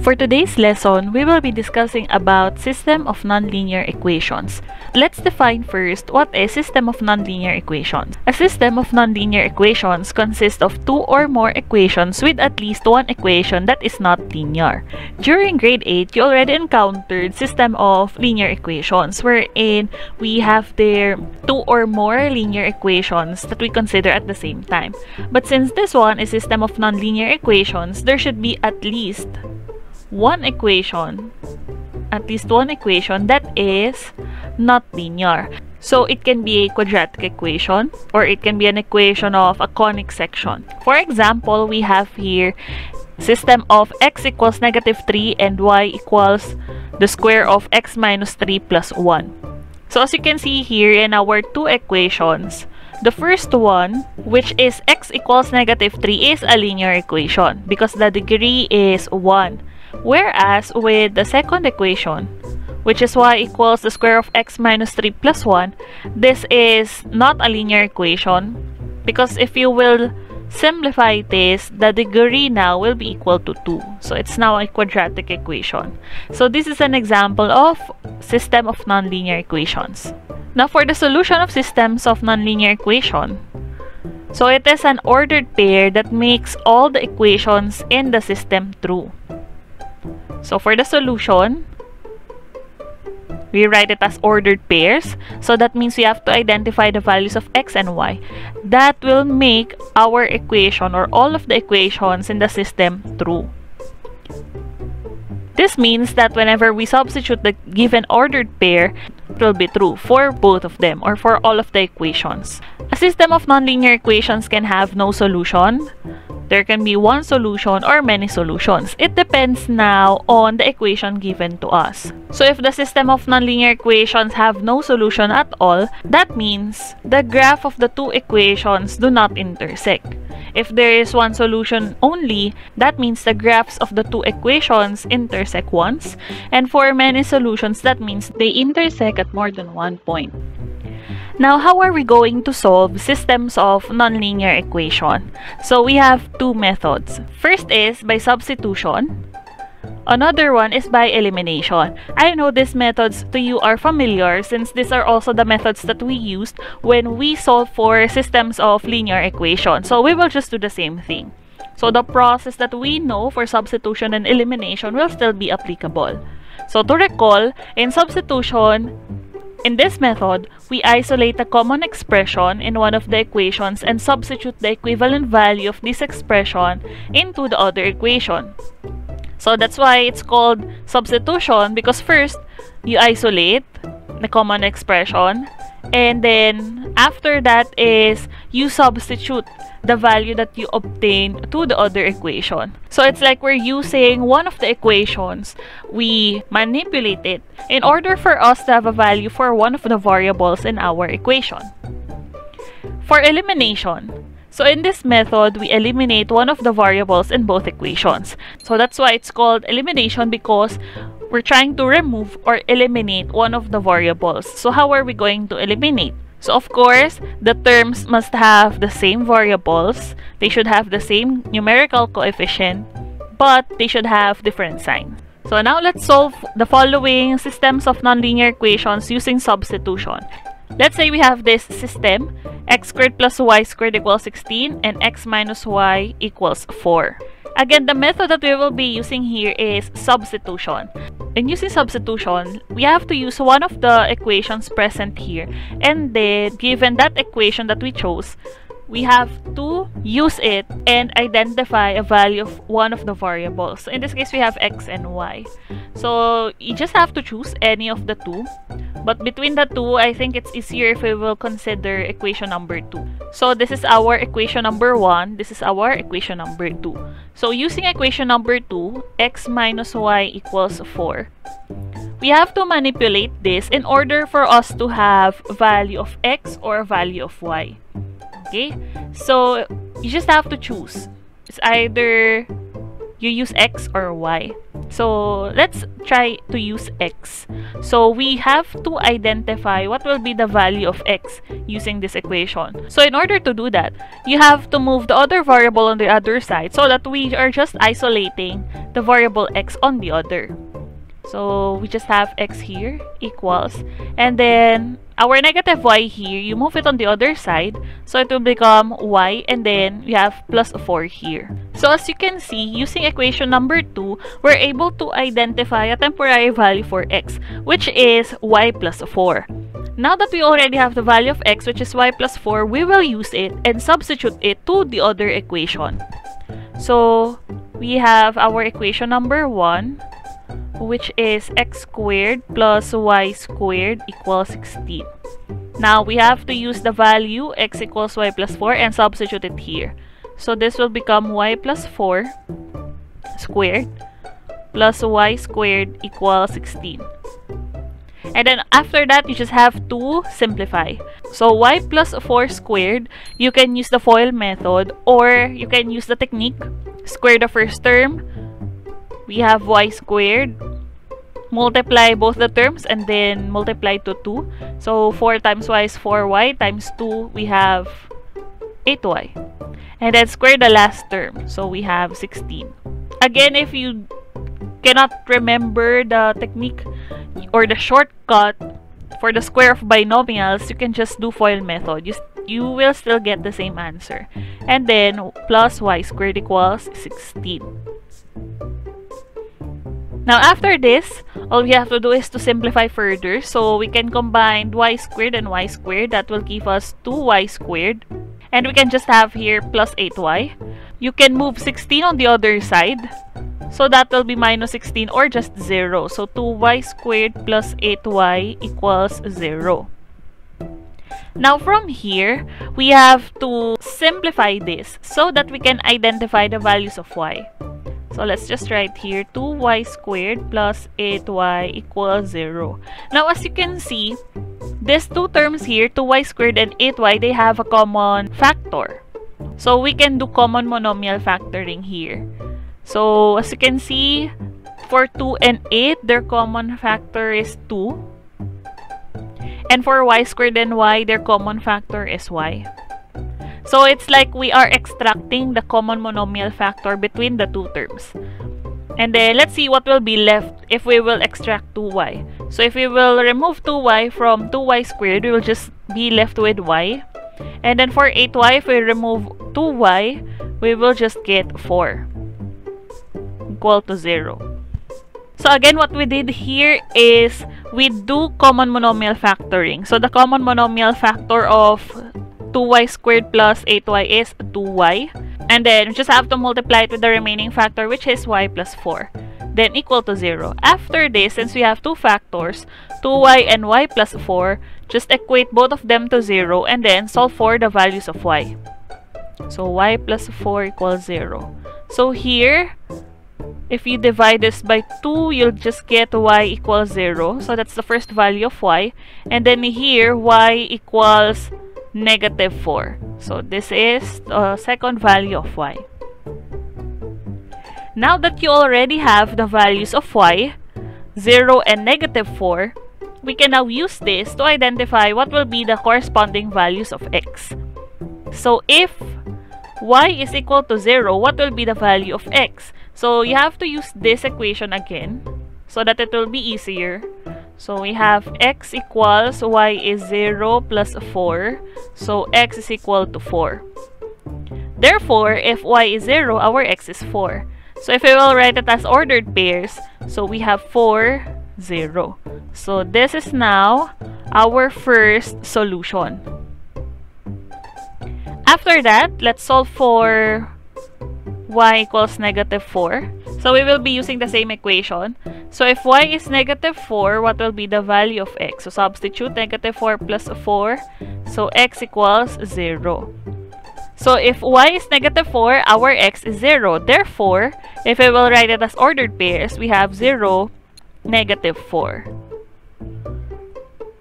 For today's lesson, we will be discussing about system of nonlinear equations. Let's define first what is system of nonlinear equations. A system of nonlinear equations consists of two or more equations with at least one equation that is not linear. During grade 8, you already encountered system of linear equations wherein we have there two or more linear equations that we consider at the same time. But since this one is system of nonlinear equations, there should be at least one equation, at least one equation that is not linear. So it can be a quadratic equation or it can be an equation of a conic section. For example, we have here system of x equals negative 3 and y equals the square of x minus 3 plus 1. So as you can see here in our two equations, the first one, which is x equals negative 3, is a linear equation because the degree is 1. Whereas with the second equation, which is y equals the square of x minus 3 plus 1, this is not a linear equation because if you will simplify this, the degree now will be equal to 2. So it's now a quadratic equation. So this is an example of system of nonlinear equations. Now for the solution of systems of nonlinear equation, so it is an ordered pair that makes all the equations in the system true. So for the solution, we write it as ordered pairs. So that means we have to identify the values of x and y. That will make our equation or all of the equations in the system true. This means that whenever we substitute the given ordered pair, it will be true for both of them or for all of the equations. A system of nonlinear equations can have no solution, there can be one solution or many solutions. It depends now on the equation given to us. So if the system of nonlinear equations have no solution at all, that means the graph of the two equations do not intersect. If there is one solution only, that means the graphs of the two equations intersect once. And for many solutions, that means they intersect at more than one point. Now, how are we going to solve systems of nonlinear equation? So we have two methods. First is by substitution. Another one is by elimination. I know these methods to you are familiar since these are also the methods that we used when we solve for systems of linear equation. So we will just do the same thing. So the process that we know for substitution and elimination will still be applicable. So to recall, in substitution, in this method, we isolate a common expression in one of the equations and substitute the equivalent value of this expression into the other equation. So that's why it's called substitution because first, you isolate the common expression and then after that is you substitute the value that you obtain to the other equation. So it's like we're using one of the equations, we manipulate it in order for us to have a value for one of the variables in our equation. For elimination, so in this method, we eliminate one of the variables in both equations. So that's why it's called elimination because we're trying to remove or eliminate one of the variables. So how are we going to eliminate? So of course, the terms must have the same variables, they should have the same numerical coefficient, but they should have different signs. So now let's solve the following systems of nonlinear equations using substitution. Let's say we have this system, x squared plus y squared equals 16 and x minus y equals 4. Again, the method that we will be using here is substitution. In using substitution, we have to use one of the equations present here. And then, given that equation that we chose, we have to use it and identify a value of one of the variables. So in this case, we have x and y. So you just have to choose any of the two. But between the two, I think it's easier if we will consider equation number 2. So this is our equation number 1. This is our equation number 2. So using equation number 2, x minus y equals 4. We have to manipulate this in order for us to have value of x or value of y. Okay? So, you just have to choose. It's either you use x or y. So let's try to use x. So we have to identify what will be the value of x using this equation. So in order to do that, you have to move the other variable on the other side so that we are just isolating the variable x on the other. So we just have x here equals and then our negative y here, you move it on the other side. So it will become y and then we have plus 4 here. So as you can see, using equation number 2, we're able to identify a temporary value for x, which is y plus 4. Now that we already have the value of x, which is y plus 4, we will use it and substitute it to the other equation. So we have our equation number 1 which is x squared plus y squared equals 16. Now, we have to use the value x equals y plus 4 and substitute it here. So, this will become y plus 4 squared plus y squared equals 16. And then after that, you just have to simplify. So y plus 4 squared, you can use the FOIL method or you can use the technique. Square the first term. We have y squared multiply both the terms and then multiply to 2. So 4 times y is 4y times 2 we have 8y. And then square the last term. So we have 16. Again, if you cannot remember the technique or the shortcut for the square of binomials, you can just do FOIL method. You, you will still get the same answer. And then plus y squared equals 16. Now, after this, all we have to do is to simplify further. So, we can combine y squared and y squared. That will give us 2y squared. And we can just have here plus 8y. You can move 16 on the other side. So, that will be minus 16 or just 0. So, 2y squared plus 8y equals 0. Now, from here, we have to simplify this so that we can identify the values of y. So let's just write here 2y squared plus 8y equals 0. Now as you can see, these two terms here, 2y squared and 8y, they have a common factor. So we can do common monomial factoring here. So as you can see, for 2 and 8, their common factor is 2. And for y squared and y, their common factor is y. So it's like we are extracting the common monomial factor between the two terms. And then let's see what will be left if we will extract 2y. So if we will remove 2y from 2y squared, we will just be left with y. And then for 8y, if we remove 2y, we will just get 4 equal to 0. So again, what we did here is we do common monomial factoring. So the common monomial factor of 2y squared plus 8y is 2y. And then just have to multiply it with the remaining factor which is y plus 4. Then equal to 0. After this, since we have two factors, 2y and y plus 4, just equate both of them to 0 and then solve for the values of y. So y plus 4 equals 0. So here, if you divide this by 2, you'll just get y equals 0. So that's the first value of y. And then here, y equals negative 4. So this is the second value of y. Now that you already have the values of y, 0 and negative 4, we can now use this to identify what will be the corresponding values of x. So if y is equal to 0, what will be the value of x? So you have to use this equation again so that it will be easier. So we have x equals y is 0 plus 4. So x is equal to 4. Therefore, if y is 0, our x is 4. So if we will write it as ordered pairs, so we have 4, 0. So this is now our first solution. After that, let's solve for y equals negative 4. So we will be using the same equation. So if y is negative 4, what will be the value of x? So substitute negative 4 plus 4. So x equals 0. So if y is negative 4, our x is 0. Therefore, if we will write it as ordered pairs, we have 0, negative 4.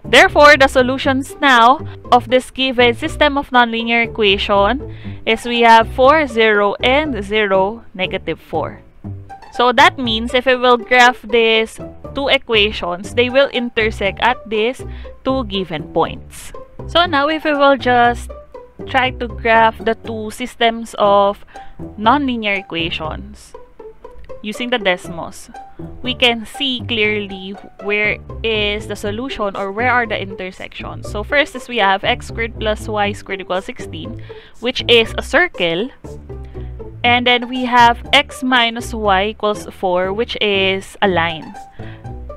Therefore, the solutions now of this given system of nonlinear equation is we have 4, 0, and 0, negative 4. So that means if we will graph these two equations, they will intersect at these two given points. So now if we will just try to graph the two systems of nonlinear equations using the Desmos, we can see clearly where is the solution or where are the intersections. So first is we have x squared plus y squared equals 16, which is a circle. And then we have x minus y equals 4, which is a line.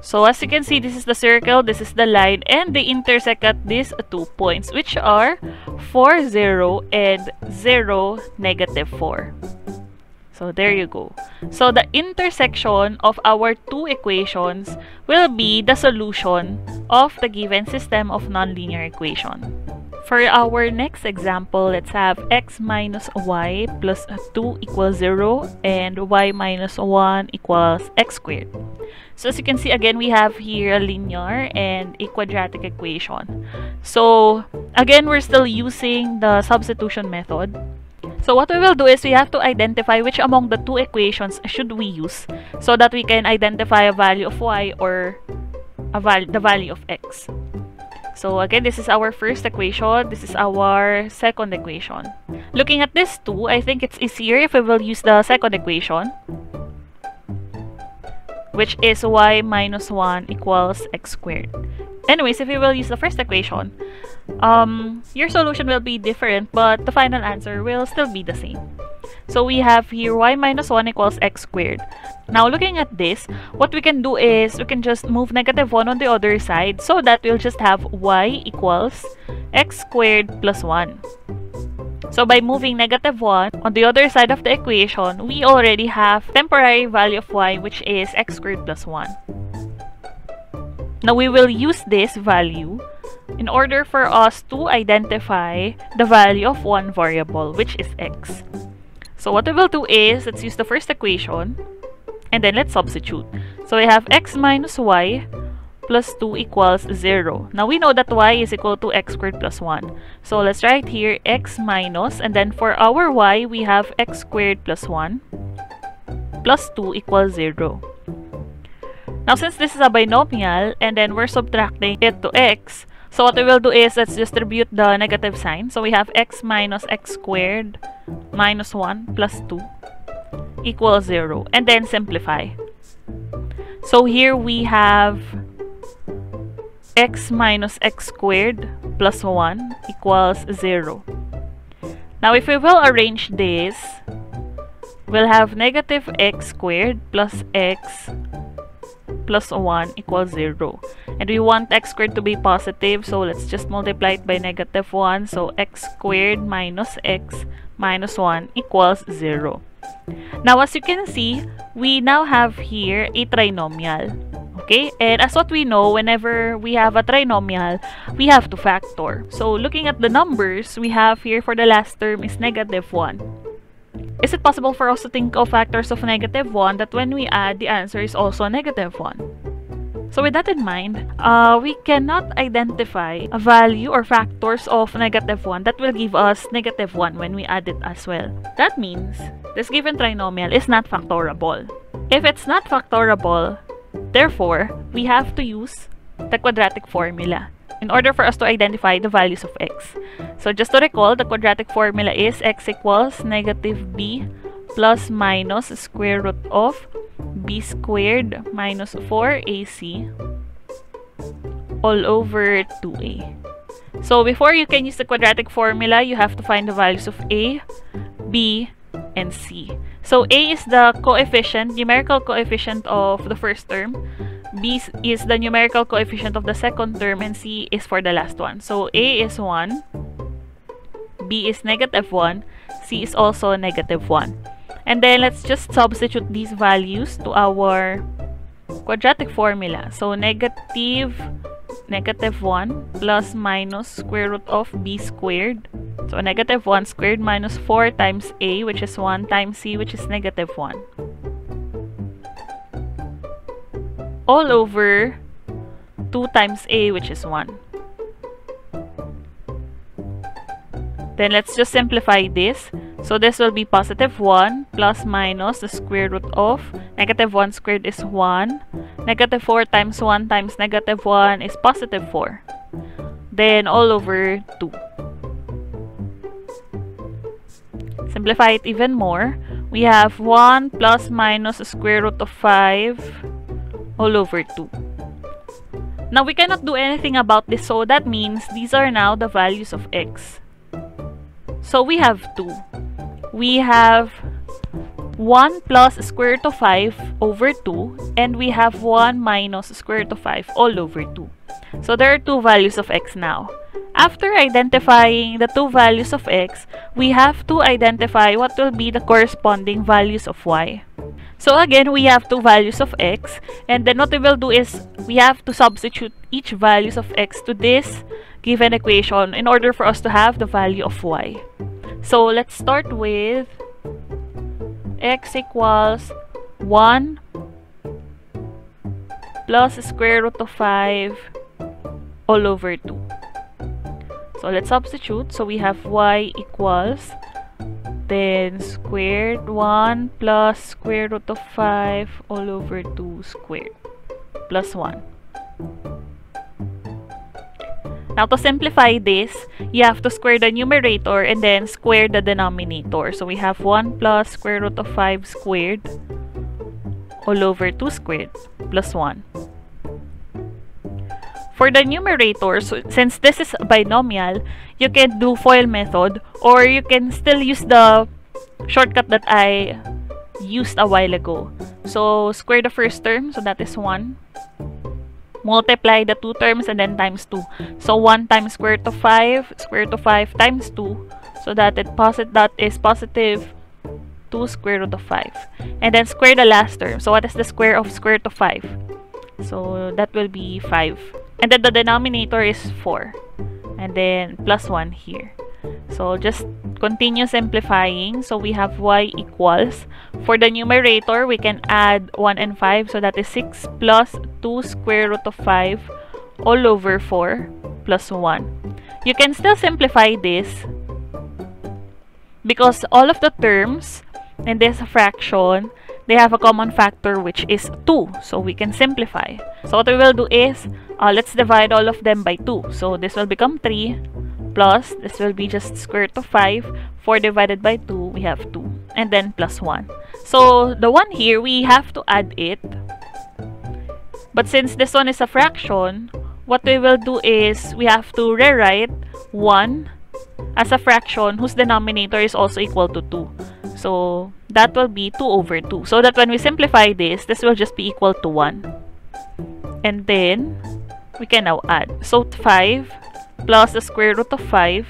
So as you can see, this is the circle, this is the line, and they intersect at these two points, which are 4, 0, and 0, negative 4. So there you go. So the intersection of our two equations will be the solution of the given system of nonlinear equation. For our next example, let's have x minus y plus 2 equals 0 and y minus 1 equals x squared. So as you can see, again, we have here a linear and a quadratic equation. So again, we're still using the substitution method. So what we will do is we have to identify which among the two equations should we use so that we can identify a value of y or a val the value of x. So again, this is our first equation. This is our second equation. Looking at this two, I think it's easier if we will use the second equation which is y minus 1 equals x squared. Anyways, if we will use the first equation, um, your solution will be different, but the final answer will still be the same. So we have here y minus 1 equals x squared. Now looking at this, what we can do is we can just move negative 1 on the other side so that we'll just have y equals x squared plus 1. So by moving negative 1 on the other side of the equation, we already have temporary value of y which is x squared plus 1. Now we will use this value in order for us to identify the value of one variable which is x. So what we will do is, let's use the first equation and then let's substitute. So we have x minus y plus 2 equals 0. Now we know that y is equal to x squared plus 1. So let's write here x minus and then for our y we have x squared plus 1 plus 2 equals 0. Now since this is a binomial and then we're subtracting it to x, so what we will do is let's distribute the negative sign. So we have x minus x squared minus 1 plus 2 equals 0 and then simplify. So here we have x minus x squared plus 1 equals 0. Now if we will arrange this, we'll have negative x squared plus x plus 1 equals 0. And we want x squared to be positive, so let's just multiply it by negative 1. So x squared minus x minus 1 equals 0. Now as you can see, we now have here a trinomial. Okay, and as what we know, whenever we have a trinomial, we have to factor. So looking at the numbers, we have here for the last term is negative 1. Is it possible for us to think of factors of negative 1 that when we add, the answer is also negative 1? So with that in mind, uh, we cannot identify a value or factors of negative 1 that will give us negative 1 when we add it as well. That means this given trinomial is not factorable. If it's not factorable, Therefore, we have to use the quadratic formula in order for us to identify the values of x. So just to recall, the quadratic formula is x equals negative b plus minus square root of b squared minus 4ac all over 2a. So before you can use the quadratic formula, you have to find the values of a, b, and c. So A is the coefficient, numerical coefficient of the first term. B is the numerical coefficient of the second term and C is for the last one. So A is 1, B is negative 1, C is also negative 1. And then let's just substitute these values to our quadratic formula. So negative negative 1 plus minus square root of b squared. So negative 1 squared minus 4 times a which is 1 times c which is negative 1. All over 2 times a which is 1. Then let's just simplify this. So this will be positive 1 plus minus the square root of negative 1 squared is 1. Negative 4 times 1 times negative 1 is positive 4. Then all over 2. Simplify it even more. We have 1 plus minus the square root of 5 all over 2. Now we cannot do anything about this so that means these are now the values of x. So we have 2 we have 1 plus square root of 5 over 2 and we have 1 minus square root of 5 all over 2. So there are two values of x now. After identifying the two values of x, we have to identify what will be the corresponding values of y. So again, we have two values of x and then what we will do is we have to substitute each values of x to this given equation in order for us to have the value of y. So let's start with x equals 1 plus square root of 5 all over 2. So let's substitute. So we have y equals then squared 1 plus square root of 5 all over 2 squared plus 1. Now, to simplify this, you have to square the numerator and then square the denominator. So, we have 1 plus square root of 5 squared all over 2 squared plus 1. For the numerator, so since this is binomial, you can do FOIL method or you can still use the shortcut that I used a while ago. So, square the first term, so that is 1 multiply the two terms and then times 2. So 1 times square root of 5, square root of 5 times 2. So that it posit that is positive 2 square root of 5. And then square the last term. So what is the square of square root of 5? So that will be 5. And then the denominator is 4. And then plus 1 here. So just continue simplifying. So we have y equals. For the numerator, we can add 1 and 5. So that is 6 plus 2 square root of 5 all over 4 plus 1. You can still simplify this because all of the terms in this fraction, they have a common factor which is 2. So we can simplify. So what we will do is, uh, let's divide all of them by 2. So this will become 3 plus, this will be just square root of 5. 4 divided by 2, we have 2. And then plus 1. So, the 1 here, we have to add it. But since this one is a fraction, what we will do is, we have to rewrite 1 as a fraction whose denominator is also equal to 2. So, that will be 2 over 2. So that when we simplify this, this will just be equal to 1. And then, we can now add. So, 5 plus the square root of 5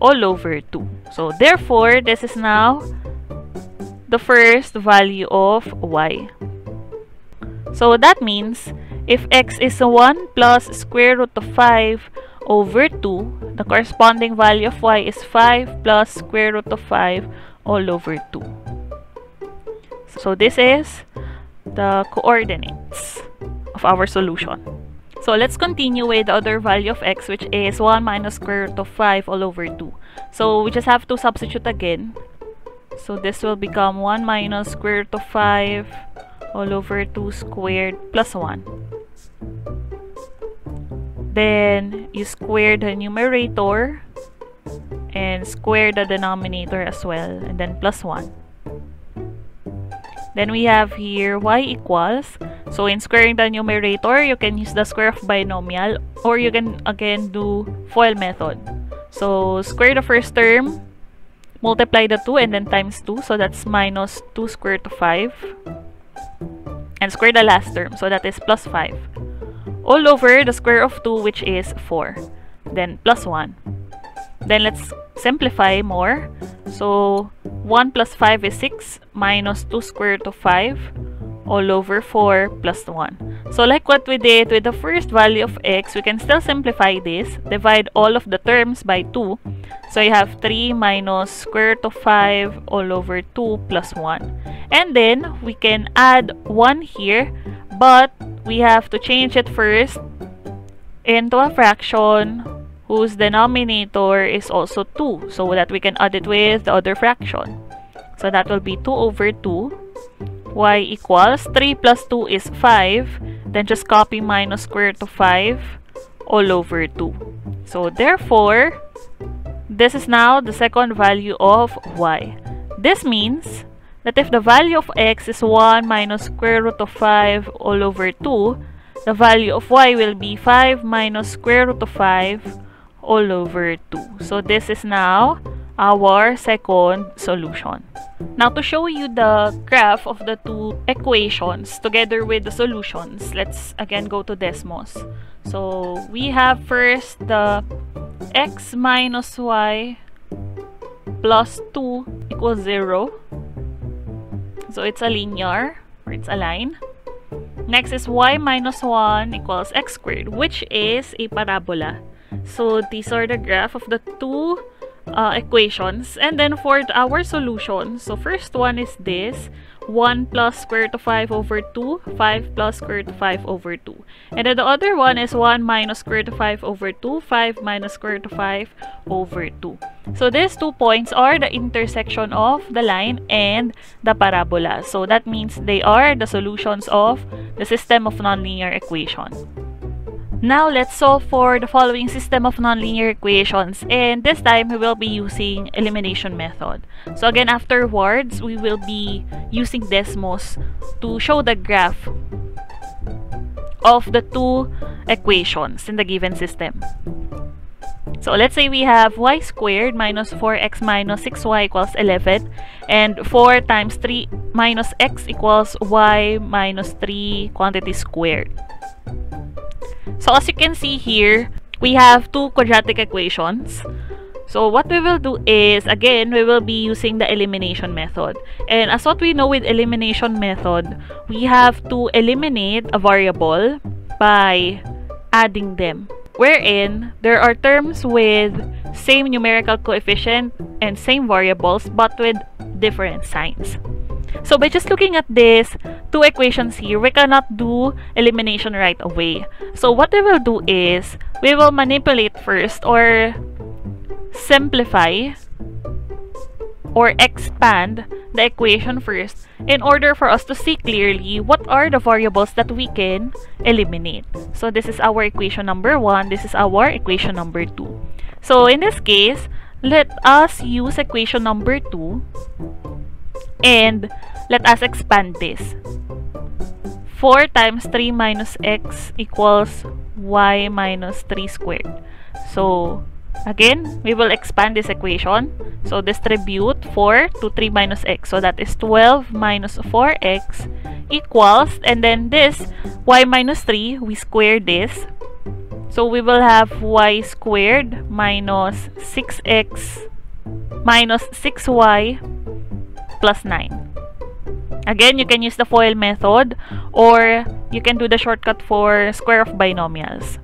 all over 2. So, therefore, this is now the first value of y. So, that means if x is 1 plus square root of 5 over 2, the corresponding value of y is 5 plus square root of 5 all over 2. So, this is the coordinates of our solution. So let's continue with the other value of x which is 1 minus square root of 5 all over 2. So we just have to substitute again. So this will become 1 minus square root of 5 all over 2 squared plus 1. Then you square the numerator and square the denominator as well and then plus 1. Then we have here y equals. So in squaring the numerator, you can use the square of binomial or you can again do FOIL method. So square the first term, multiply the 2 and then times 2. So that's minus 2 squared to 5. And square the last term. So that is plus 5. All over the square of 2 which is 4. Then plus 1. Then let's simplify more. So 1 plus 5 is 6 minus 2 square root of 5 all over 4 plus 1. So like what we did with the first value of x, we can still simplify this. Divide all of the terms by 2. So you have 3 minus square root of 5 all over 2 plus 1. And then we can add 1 here, but we have to change it first into a fraction whose denominator is also 2 so that we can add it with the other fraction. So that will be 2 over 2 y equals 3 plus 2 is 5 then just copy minus square root of 5 all over 2 so therefore this is now the second value of y. This means that if the value of x is 1 minus square root of 5 all over 2 the value of y will be 5 minus square root of 5 all over 2 so this is now our second solution. Now, to show you the graph of the two equations together with the solutions, let's again go to Desmos. So, we have first the x minus y plus 2 equals 0. So, it's a linear or it's a line. Next is y minus 1 equals x squared, which is a parabola. So, these are the graph of the two uh, equations. And then for our solution, so first one is this. 1 plus square root of 5 over 2, 5 plus square root of 5 over 2. And then the other one is 1 minus square root of 5 over 2, 5 minus square root of 5 over 2. So these two points are the intersection of the line and the parabola. So that means they are the solutions of the system of nonlinear equation. Now, let's solve for the following system of nonlinear equations and this time we will be using elimination method. So again, afterwards, we will be using Desmos to show the graph of the two equations in the given system. So let's say we have y squared minus 4x minus 6y equals 11 and 4 times 3 minus x equals y minus 3 quantity squared. So as you can see here, we have two quadratic equations. So what we will do is, again, we will be using the elimination method. And as what we know with elimination method, we have to eliminate a variable by adding them. Wherein, there are terms with same numerical coefficient and same variables but with different signs. So by just looking at this two equations here, we cannot do elimination right away. So what we will do is, we will manipulate first or simplify or expand the equation first in order for us to see clearly what are the variables that we can eliminate. So this is our equation number 1, this is our equation number 2. So in this case, let us use equation number 2 and let us expand this. 4 times 3 minus x equals y minus 3 squared. So, again, we will expand this equation. So, distribute 4 to 3 minus x. So, that is 12 minus 4x equals, and then this, y minus 3, we square this. So, we will have y squared minus 6x minus 6y plus 9. Again, you can use the FOIL method or you can do the shortcut for square of binomials.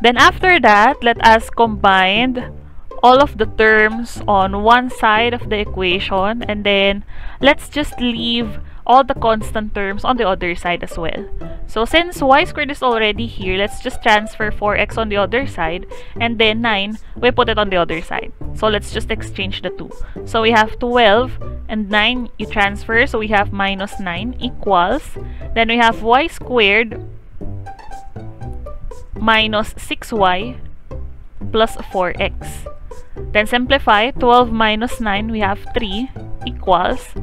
Then after that, let us combine all of the terms on one side of the equation and then let's just leave all the constant terms on the other side as well. So since y squared is already here, let's just transfer 4x on the other side and then 9, we put it on the other side. So let's just exchange the two. So we have 12 and 9 you transfer, so we have minus 9 equals, then we have y squared minus 6y plus 4x. Then simplify, 12 minus 9, we have 3 equals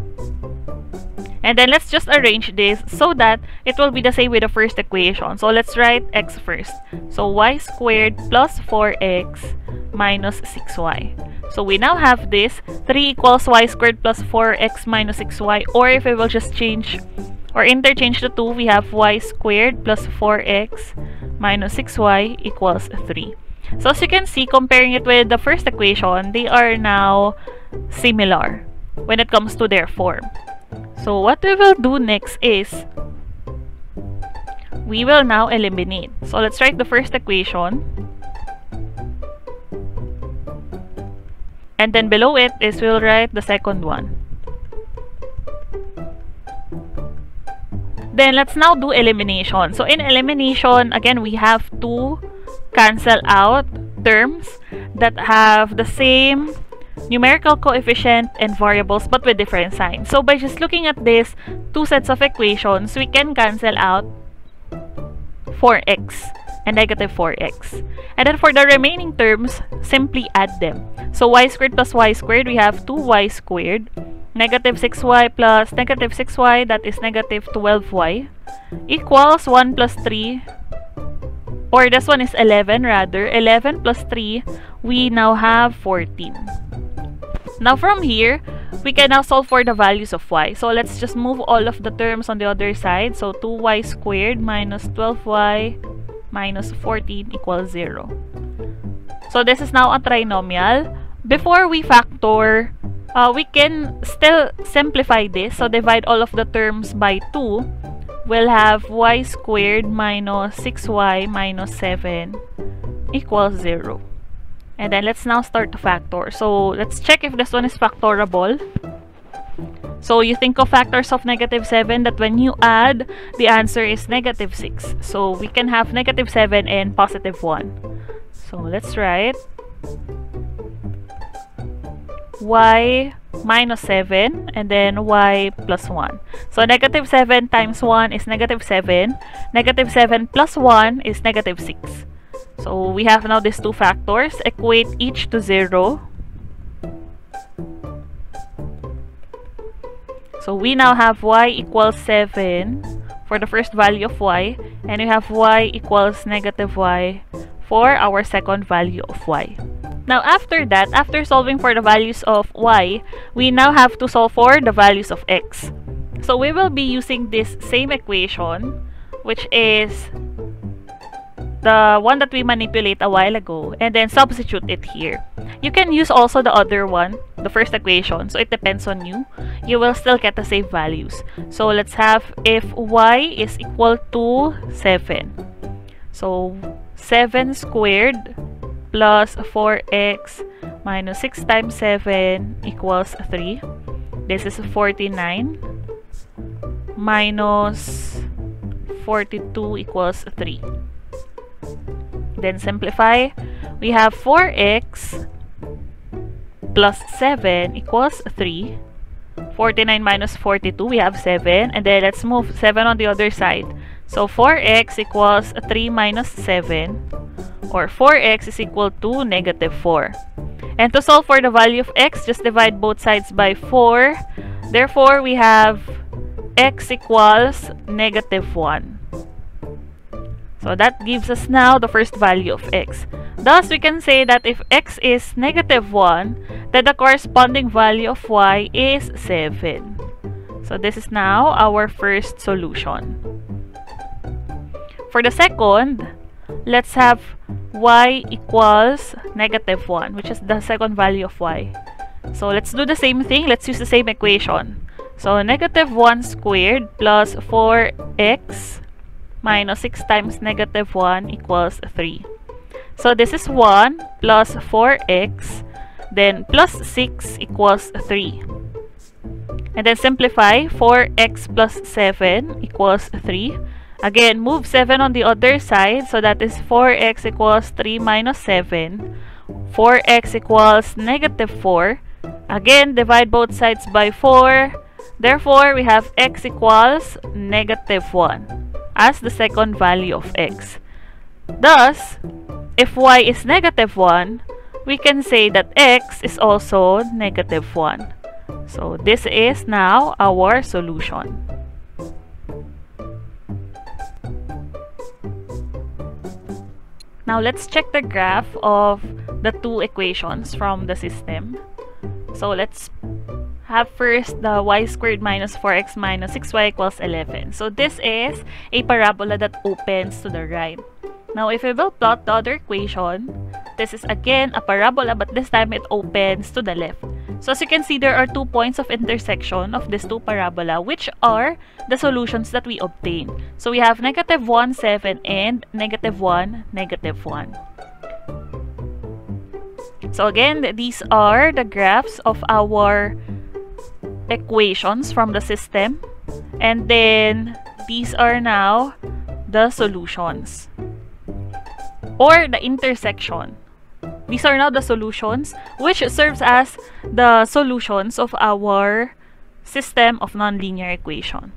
and then let's just arrange this so that it will be the same with the first equation. So let's write x first. So y squared plus 4x minus 6y. So we now have this 3 equals y squared plus 4x minus 6y or if we will just change or interchange the two, we have y squared plus 4x minus 6y equals 3. So as you can see, comparing it with the first equation, they are now similar when it comes to their form. So what we will do next is we will now eliminate. So let's write the first equation. And then below it is we'll write the second one. Then let's now do elimination. So in elimination, again, we have to cancel out terms that have the same numerical coefficient and variables but with different signs. So by just looking at this two sets of equations, we can cancel out 4x and negative 4x. And then for the remaining terms, simply add them. So y squared plus y squared, we have 2y squared. Negative 6y plus negative 6y, that is negative 12y, equals 1 plus 3, or this one is 11 rather. 11 plus 3, we now have 14. Now from here, we can now solve for the values of y. So let's just move all of the terms on the other side. So 2y squared minus 12y minus 14 equals 0. So this is now a trinomial. Before we factor, uh, we can still simplify this. So divide all of the terms by 2. We'll have y squared minus 6y minus 7 equals 0. And then let's now start to factor. So let's check if this one is factorable. So you think of factors of negative 7 that when you add, the answer is negative 6. So we can have negative 7 and positive 1. So let's write y minus 7 and then y plus 1. So negative 7 times 1 is negative 7. Negative 7 plus 1 is negative 6. So we have now these two factors. Equate each to 0. So we now have y equals 7 for the first value of y and we have y equals negative y for our second value of y. Now after that, after solving for the values of y, we now have to solve for the values of x. So we will be using this same equation which is the one that we manipulate a while ago and then substitute it here. You can use also the other one, the first equation, so it depends on you. You will still get the same values. So let's have if y is equal to 7. So 7 squared plus 4x minus 6 times 7 equals 3. This is 49 minus 42 equals 3. Then simplify. We have 4x plus 7 equals 3. 49 minus 42, we have 7. And then let's move 7 on the other side. So 4x equals 3 minus 7. Or 4x is equal to negative 4. And to solve for the value of x, just divide both sides by 4. Therefore, we have x equals negative 1. So that gives us now the first value of x. Thus, we can say that if x is negative 1, then the corresponding value of y is 7. So this is now our first solution. For the second, let's have y equals negative 1, which is the second value of y. So let's do the same thing. Let's use the same equation. So negative 1 squared plus 4x minus 6 times negative 1 equals 3. So this is 1 plus 4x, then plus 6 equals 3. And then simplify, 4x plus 7 equals 3. Again, move 7 on the other side, so that is 4x equals 3 minus 7. 4x equals negative 4. Again, divide both sides by 4. Therefore, we have x equals negative 1 as the second value of x. Thus, if y is negative 1, we can say that x is also negative 1. So this is now our solution. Now let's check the graph of the two equations from the system. So let's have first the y squared minus 4x minus 6y equals 11. So this is a parabola that opens to the right. Now, if we will plot the other equation, this is again a parabola but this time it opens to the left. So as you can see, there are two points of intersection of these two parabola which are the solutions that we obtain. So we have negative 1, 7 and negative 1, negative 1. So again, these are the graphs of our equations from the system. And then, these are now the solutions. Or the intersection These are now the solutions, which serves as the solutions of our system of nonlinear equation.